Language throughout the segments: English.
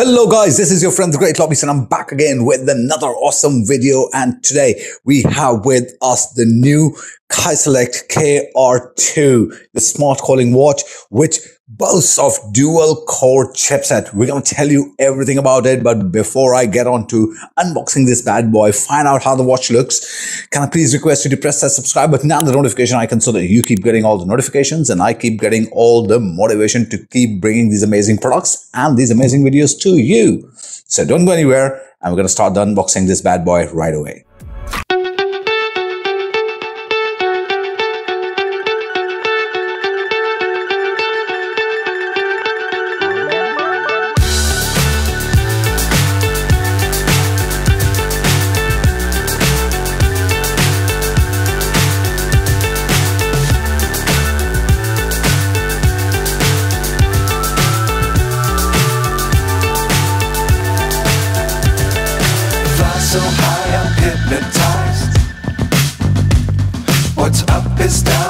Hello guys, this is your friend the Great Lobbyist and I'm back again with another awesome video. And today we have with us the new Kieslect KR2, the smart calling watch which boasts of dual core chipset. We're going to tell you everything about it but before I get on to unboxing this bad boy, find out how the watch looks, can I please request you to press that subscribe button and the notification icon so that you keep getting all the notifications and I keep getting all the motivation to keep bringing these amazing products and these amazing videos to you. So don't go anywhere and we're going to start the unboxing this bad boy right away.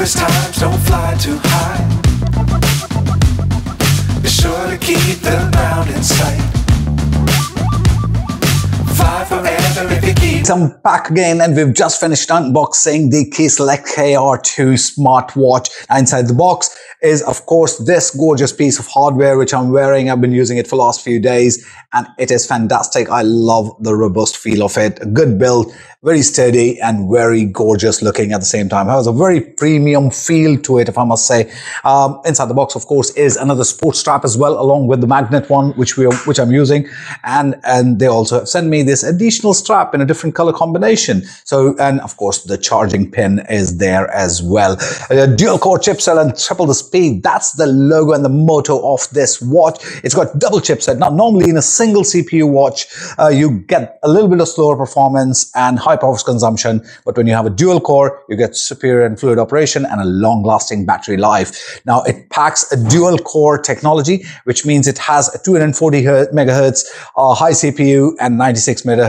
dangerous times don't fly too high. Be sure to keep the ground in sight. I'm back again and we've just finished unboxing the Kieslect KR2 smartwatch. Inside the box is of course this gorgeous piece of hardware which I'm wearing. I've been using it for the last few days and it is fantastic. I love the robust feel of it. Good build very steady and very gorgeous looking at the same time. It has a very premium feel to it, if I must say. Um, inside the box, of course, is another sports strap as well, along with the magnet one, which we are, which I'm using, and and they also have sent me this additional strap in a different color combination. So, and of course, the charging pin is there as well. A dual core chipset and triple the speed. That's the logo and the motto of this watch. It's got double chipset. Now, normally in a single CPU watch, uh, you get a little bit of slower performance and high power consumption. But when you have a dual core, you get superior and fluid operation and a long lasting battery life. Now it packs a dual core technology, which means it has a 240 megahertz uh, high CPU and 96 megahertz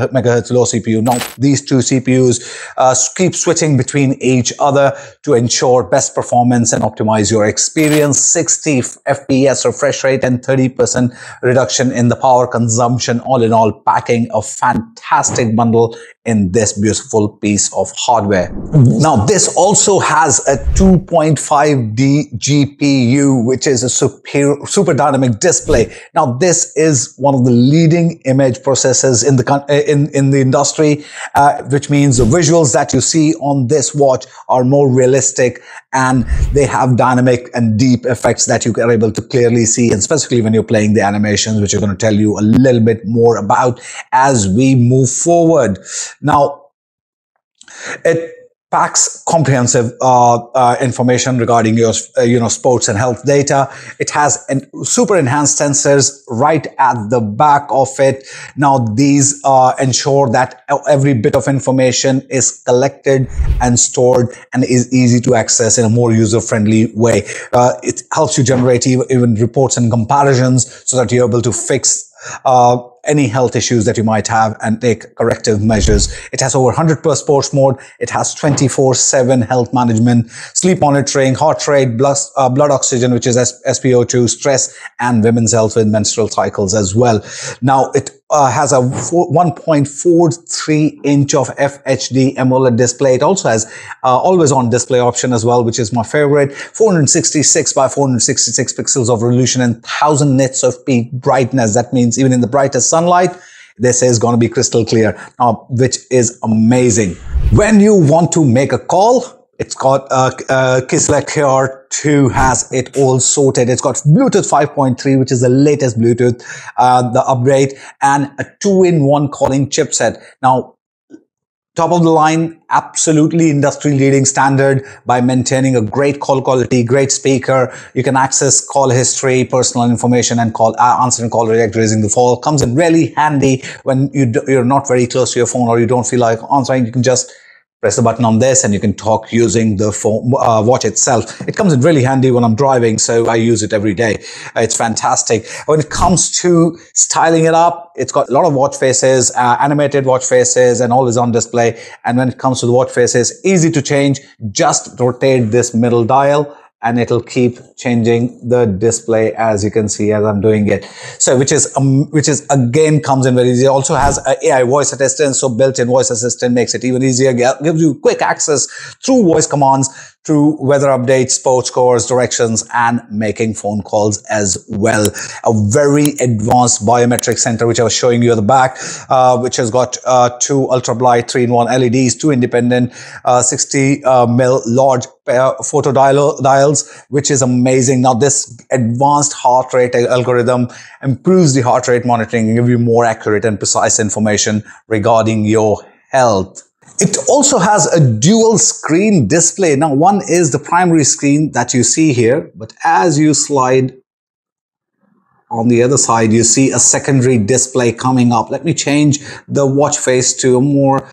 low CPU. Now these two CPUs uh, keep switching between each other to ensure best performance and optimize your experience. 60 FPS refresh rate and 30% reduction in the power consumption. All in all, packing a fantastic bundle in this beautiful piece of hardware. Now, this also has a 2.5D GPU, which is a super, super dynamic display. Now, this is one of the leading image processors in the, in, in the industry, uh, which means the visuals that you see on this watch are more realistic and they have dynamic and deep effects that you are able to clearly see, and specifically when you're playing the animations, which are going to tell you a little bit more about as we move forward. Now, it packs comprehensive uh, uh, information regarding your uh, you know sports and health data. It has an super enhanced sensors right at the back of it. Now these uh, ensure that every bit of information is collected and stored and is easy to access in a more user friendly way. Uh, it helps you generate even, even reports and comparisons so that you're able to fix uh, any health issues that you might have and take corrective measures. It has over 100 per sports mode. It has 24-7 health management, sleep monitoring, heart rate, blood, uh, blood oxygen, which is SpO2, stress, and women's health with menstrual cycles as well. Now, it uh, has a 1.43 inch of FHD AMOLED display. It also has uh, always on display option as well, which is my favorite. 466 by 466 pixels of resolution and 1000 nits of peak brightness. That means even in the brightest sunlight, this is going to be crystal clear, uh, which is amazing. When you want to make a call, it's got uh, uh, Kieslect KR2 has it all sorted. It's got Bluetooth 5.3, which is the latest Bluetooth, uh, the upgrade, and a two-in-one calling chipset. Now, top of the line, absolutely industry leading standard by maintaining a great call quality, great speaker. You can access call history, personal information and call uh, answering call direct raising the fall comes in really handy when you do, you're not very close to your phone or you don't feel like answering. You can just press the button on this and you can talk using the phone, uh, watch itself. It comes in really handy when I'm driving, so I use it every day. It's fantastic. When it comes to styling it up, it's got a lot of watch faces, uh, animated watch faces, and all is on display. And when it comes to the watch faces, easy to change. Just rotate this middle dial and it'll keep changing the display as you can see as I'm doing it. So which is, um, which is again comes in very easy. It also has a AI voice assistant. So built-in voice assistant makes it even easier, gives you quick access through voice commands through weather updates, sports scores, directions, and making phone calls as well. A very advanced biometric sensor, which I was showing you at the back, uh, which has got uh, two ultra bright 3-in-1 LEDs, two independent uh, 60 uh, mil large photo dial dials, which is amazing. Now, this advanced heart rate algorithm improves the heart rate monitoring and give you more accurate and precise information regarding your health. It also has a dual screen display. Now, one is the primary screen that you see here, but as you slide on the other side, you see a secondary display coming up. Let me change the watch face to a more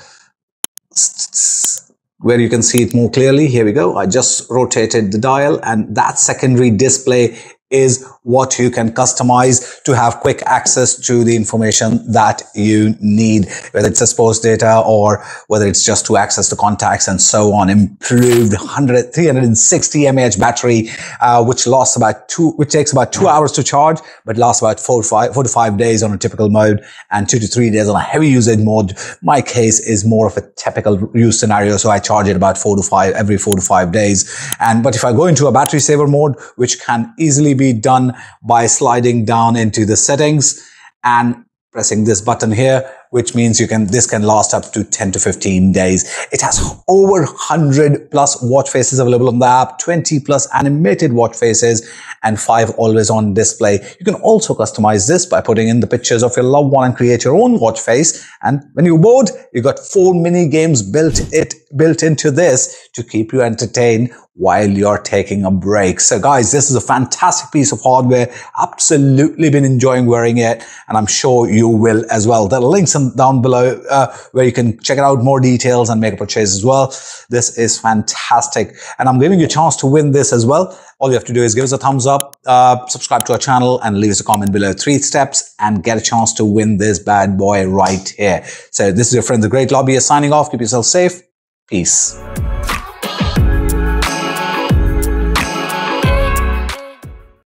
where you can see it more clearly. Here we go. I just rotated the dial and that secondary display is what you can customize to have quick access to the information that you need, whether it's a sports data or whether it's just to access the contacts and so on. Improved 100, 360 mAh battery, uh, which lasts about two, which takes about two hours to charge, but lasts about four, five, four to five days on a typical mode and two to three days on a heavy usage mode. My case is more of a typical use scenario. So I charge it about four to five, every four to five days. And, but if I go into a battery saver mode, which can easily be done by sliding down into the settings and pressing this button here, which means you can, this can last up to 10 to 15 days. It has over 100 plus watch faces available on the app, 20 plus animated watch faces, and five always on display. You can also customize this by putting in the pictures of your loved one and create your own watch face. And when you're bored, you got four mini games built it, built into this to keep you entertained while you're taking a break. So guys, this is a fantastic piece of hardware. Absolutely been enjoying wearing it and I'm sure you will as well. There are links down below uh, where you can check it out more details and make a purchase as well. This is fantastic and I'm giving you a chance to win this as well. All you have to do is give us a thumbs up, uh, subscribe to our channel and leave us a comment below. Three steps and get a chance to win this bad boy right here. So this is your friend, The Great Lobbyist signing off. Keep yourself safe. Peace.